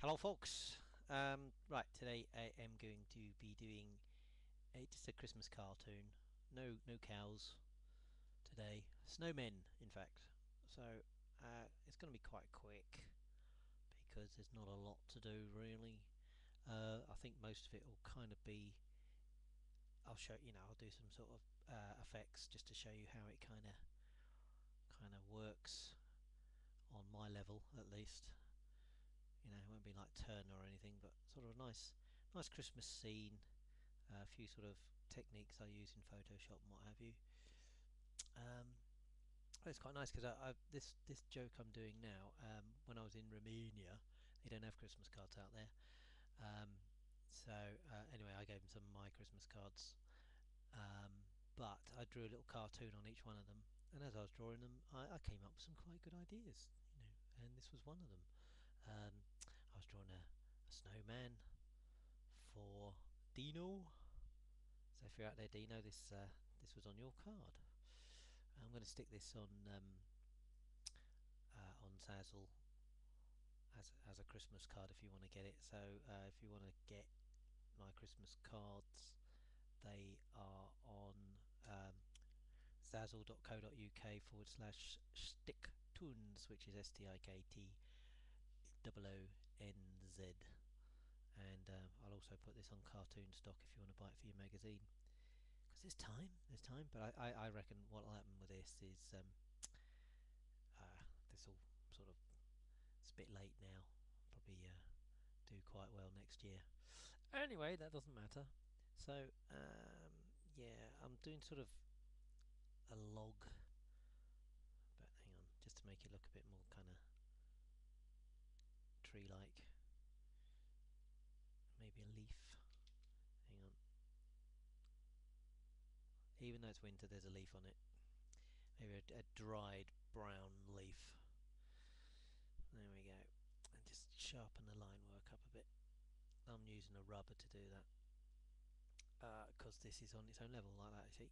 Hello folks, um, right today I am going to be doing a, just a Christmas cartoon, no no cows today, snowmen in fact, so uh, it's going to be quite quick because there's not a lot to do really, uh, I think most of it will kind of be, I'll show you know I'll do some sort of uh, effects just to show you how it kind of kind of works on my level at least you know it won't be like Turner or anything but sort of a nice nice Christmas scene uh, a few sort of techniques I use in Photoshop and what have you. Um, it's quite nice because this this joke I'm doing now um, when I was in Romania they don't have Christmas cards out there. Um, so uh, anyway I gave them some of my Christmas cards. Um, but I drew a little cartoon on each one of them and as I was drawing them I, I came up with some quite good ideas you know and this was one of them. Um, was drawing a, a, snowman for Dino. So if you're out there, Dino, this uh, this was on your card. I'm going to stick this on um, uh, on Zazzle as as a Christmas card if you want to get it. So uh, if you want to get my Christmas cards, they are on um, zazzle.co.uk forward slash stiktoonz, which is S T I K T double O N Z. And uh, I'll also put this on cartoon stock if you want to buy it for your magazine. Because there's time there's time but I, I, I reckon what will happen with this is um, uh, this will sort of it's a bit late now probably uh, do quite well next year. Anyway that doesn't matter. So um, yeah I'm doing sort of a log but hang on just to make it look a bit more tree like maybe a leaf. Hang on. Even though it's winter there's a leaf on it. Maybe a, a dried brown leaf. There we go. And just sharpen the line work up a bit. I'm using a rubber to do that. Because uh, this is on its own level like that see?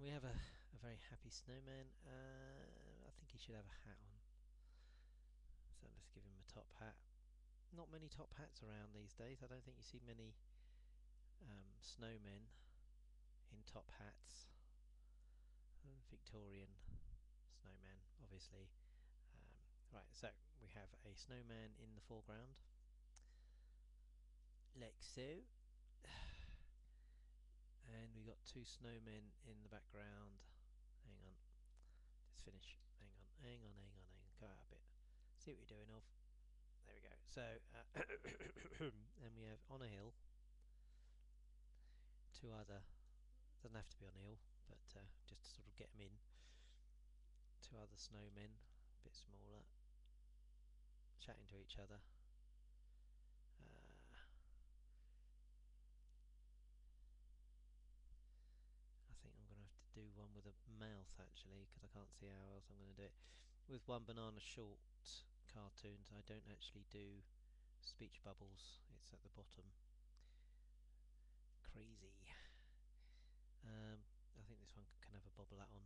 We have a, a very happy snowman uh, I think he should have a hat on so let's give him a top hat. Not many top hats around these days. I don't think you see many um, snowmen in top hats. Victorian snowman, obviously. Um, right, so we have a snowman in the foreground, like so. And we got two snowmen in the background. Hang on. Just finish. Hang on, hang on, hang on, hang on. Go out a bit see what you're doing of. We go. So, uh, and we have on a hill two other, doesn't have to be on a hill, but uh, just to sort of get them in, two other snowmen, a bit smaller, chatting to each other. Uh, I think I'm going to have to do one with a mouth actually because I can't see how else I'm going to do it. With one banana short cartoons. I don't actually do speech bubbles. It's at the bottom. Crazy. Um, I think this one can have a bobble out on.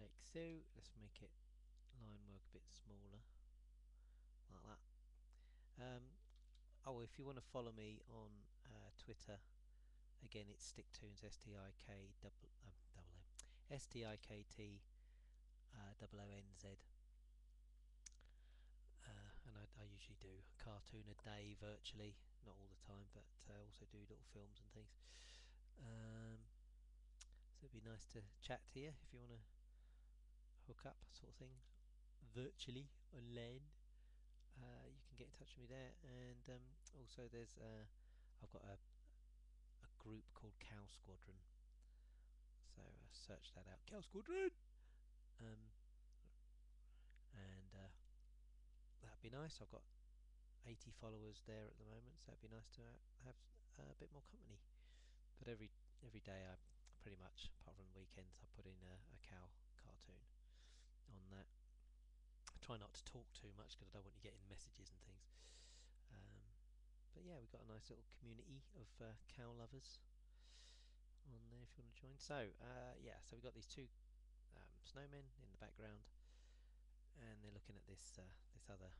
Like so. Let's make it line work a bit smaller. Like that. Um, oh if you want to follow me on uh, Twitter again it's stiktoonz S-T-I-K double um, double uh, double O-N-Z uh, and I, I, usually do a cartoon a day virtually, not all the time, but uh, also do little films and things. Um, so it'd be nice to chat to you if you want to hook up, sort of thing, virtually online. Uh, you can get in touch with me there, and um, also there's uh, I've got a a group called Cow Squadron. So uh, search that out, Cow Squadron, um, and uh, that'd be nice. I've got 80 followers there at the moment, so it'd be nice to have a bit more company. But every every day, I pretty much, apart from weekends, I put in a, a cow cartoon on that. I try not to talk too much because I don't want you getting messages and things. Um, but yeah, we've got a nice little community of uh, cow lovers on there if you want to join. So uh, yeah, so we've got these two um, snowmen in the background and they're looking at this uh, this other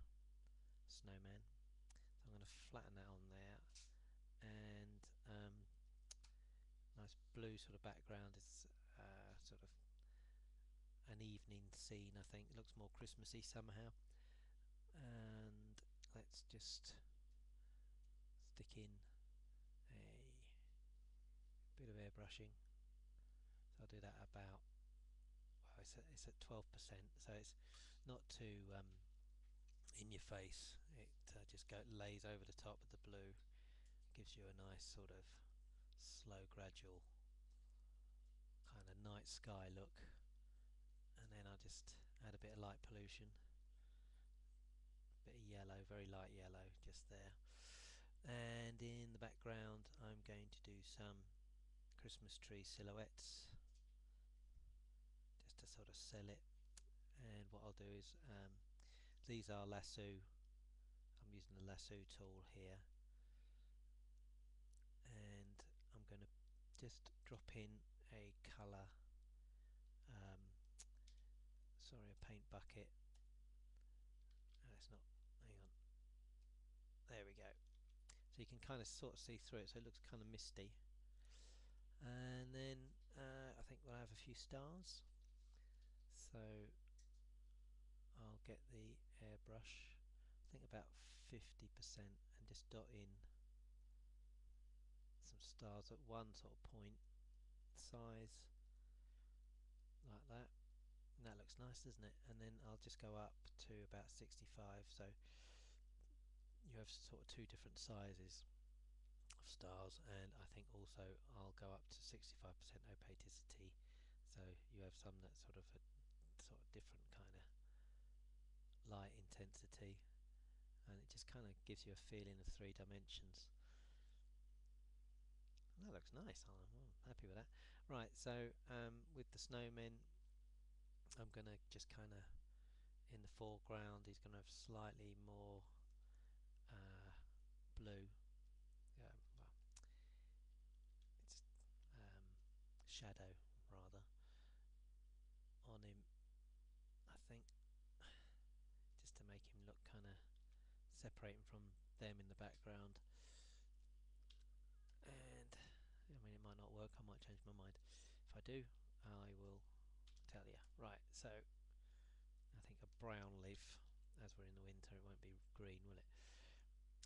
snowman. So I'm going to flatten that on there and um, nice blue sort of background. It's uh, sort of an evening scene I think. It looks more Christmassy somehow. And let's just stick in a bit of airbrushing. So I'll do that about well it's at, it's at 12% so it's not too um, in your face uh, just go lays over the top of the blue gives you a nice sort of slow gradual kind of night sky look. And then I'll just add a bit of light pollution. A bit of yellow very light yellow just there. And in the background I'm going to do some Christmas tree silhouettes just to sort of sell it. And what I'll do is um, these are lasso Using the lasso tool here. And I'm going to just drop in a colour um, sorry a paint bucket. That's not. Hang on. There we go. So you can kind of sort of see through it so it looks kind of misty. And then uh, I think we'll have a few stars. So I'll get the airbrush. I think about 50% and just dot in some stars at one sort of point size like that. And that looks nice doesn't it? And then I'll just go up to about 65 so you have sort of two different sizes of stars and I think also I'll go up to 65% opacity so you have some that sort of a sort of different kind of light intensity and it just kind of gives you a feeling of three dimensions. That looks nice I'm happy with that. Right so um, with the snowmen I'm gonna just kind of in the foreground he's gonna have slightly more uh, blue well, it's um, shadow rather on him I think just to make him look kind of separating from them in the background. And I mean it might not work. I might change my mind. If I do I will tell you right so I think a brown leaf as we're in the winter it won't be green will it?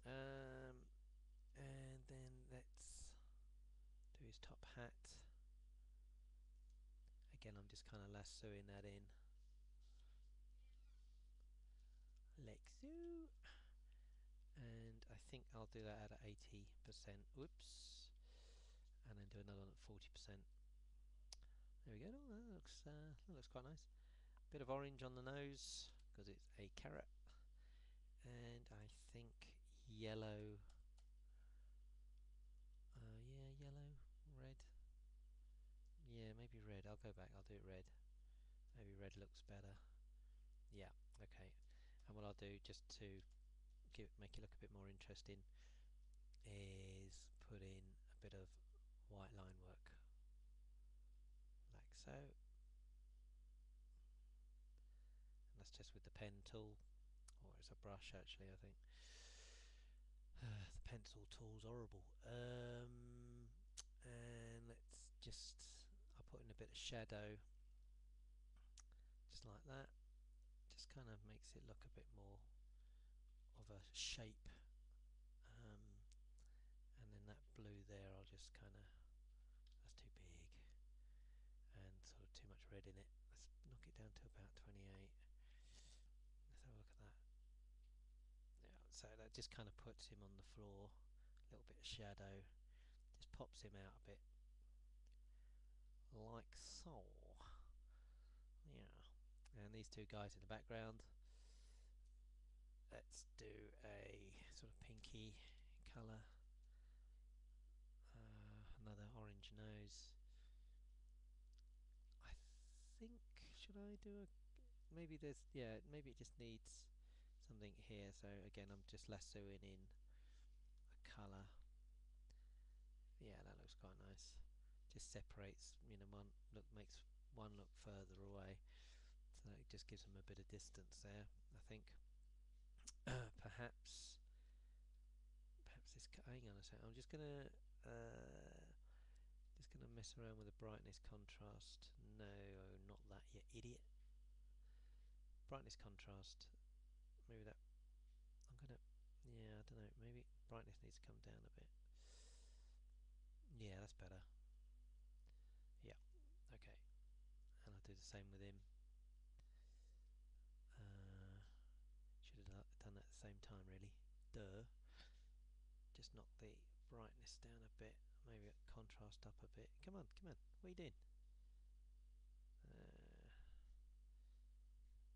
Um, and then let's do his top hat. Again I'm just kind of lassoing that in. I think I'll do that at 80% whoops and then do another one at 40% there we go. Oh, that looks uh, that looks quite nice. Bit of orange on the nose because it's a carrot. And I think yellow uh, yeah yellow red. Yeah maybe red. I'll go back. I'll do it red. Maybe red looks better. Yeah okay. And what I'll do just to give make it look a bit more interesting is put in a bit of white line work like so. And that's just with the pen tool or it's a brush actually I think. The pencil tool's horrible. Um, and let's just I'll put in a bit of shadow just like that. Just kind of makes it look a bit more of a shape um, and then that blue there I'll just kind of that's too big and sort of too much red in it. Let's knock it down to about 28 let's have a look at that. Yeah so that just kind of puts him on the floor a little bit of shadow just pops him out a bit. Like so. Yeah and these two guys in the background let's do a sort of pinky colour. Uh, another orange nose. I think should I do a maybe there's yeah maybe it just needs something here. So again I'm just lassoing in a colour. Yeah that looks quite nice. Just separates you know one look makes one look further away. So it just gives them a bit of distance there I think perhaps perhaps this hang on a second I'm just gonna uh, just gonna mess around with the brightness contrast. No not that you idiot. Brightness contrast. Maybe that I'm gonna yeah I don't know maybe brightness needs to come down a bit. Yeah that's better. Yeah okay. And I'll do the same with him uh, should have done that at the same time really duh just knock the brightness down a bit maybe contrast up a bit. Come on come on what are you doing? Uh,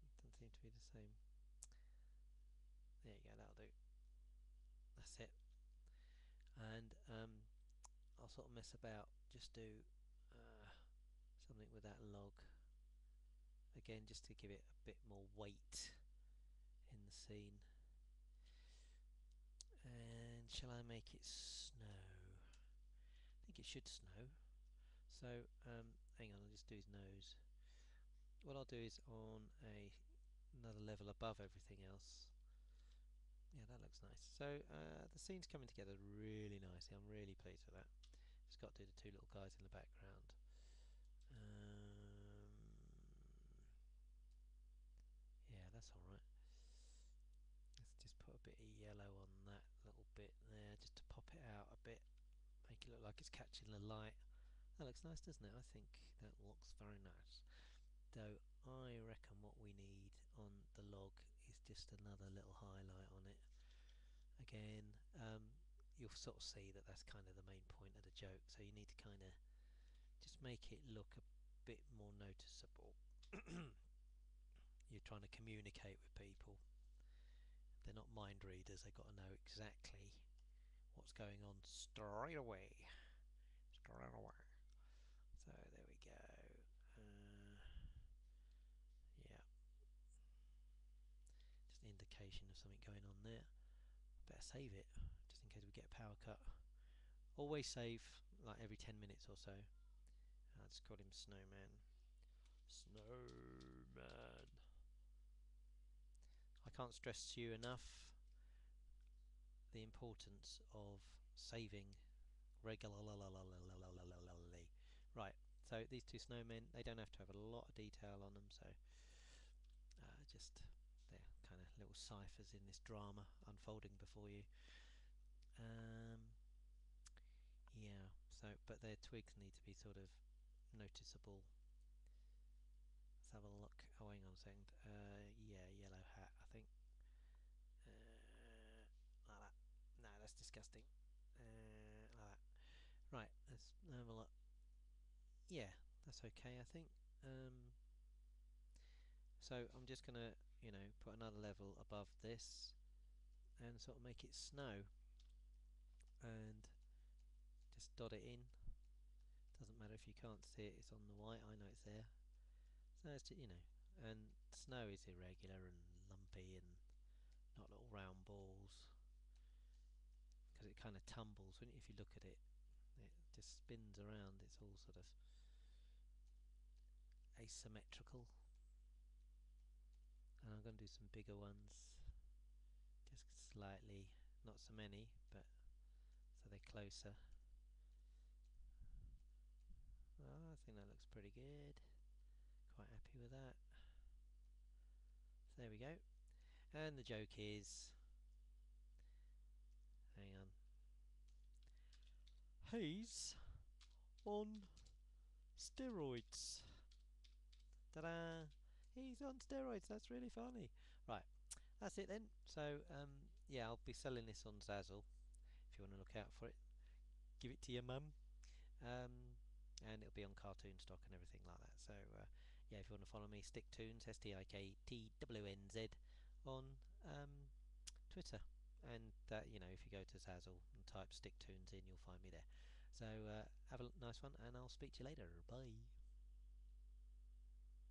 doesn't seem to be the same. There you go that'll do. That's it. And um, I'll sort of mess about just do uh, something with that log. Again just to give it a bit more weight in the scene shall I make it snow? I think it should snow. So um, hang on I'll just do his nose. What I'll do is on a another level above everything else. Yeah that looks nice. So uh, the scene's coming together really nicely. I'm really pleased with that. Just got to do the two little guys in the background um, yeah that's alright let's just put a bit of yellow on that little bit there just to pop it out a bit make it look like it's catching the light. That looks nice doesn't it? I think that looks very nice. Though I reckon what we need on the log is just another little highlight on it. Again um, you'll sort of see that that's kind of the main point of the joke. So you need to kind of just make it look a bit more noticeable. You're trying to communicate with people. They're not mind readers. They've got to know exactly what's going on straight away straight away so there we go. Uh, yeah. Just an indication of something going on there. Better save it just in case we get a power cut. Always save like every 10 minutes or so. I just call him snowman. Snowman. I can't stress to you enough the importance of saving regularly right so these two snowmen they don't have to have a lot of detail on them so uh, just they're kind of little ciphers in this drama unfolding before you. Um, yeah, so but their twigs need to be sort of noticeable. Let's have a look. Oh, hang on a second. Uh, yeah, yellow hat, I think. Uh, like that. No, that's disgusting. Uh, like that. Right, let's have a look. Yeah, that's okay, I think. Um, so I'm just going to you know put another level above this and sort of make it snow and just dot it in doesn't matter if you can't see it it's on the white I know it's there so it's just, you know and snow is irregular and lumpy and not little round balls because it kind of tumbles when if you look at it it just spins around it's all sort of asymmetrical. And I'm going to do some bigger ones. Just slightly not so many but so they're closer. I think that looks pretty good. Quite happy with that. So there we go. And the joke is hang on. He's on steroids ta-da he's on steroids. That's really funny. Right, that's it then. So um, yeah, I'll be selling this on Zazzle if you want to look out for it. Give it to your mum, um, and it'll be on cartoon stock and everything like that. So uh, yeah, if you want to follow me, Stiktoonz, S T I K T W N Z, on um, Twitter. And uh, you know, if you go to Zazzle and type Stiktoonz in, you'll find me there. So uh, have a nice one, and I'll speak to you later. Bye.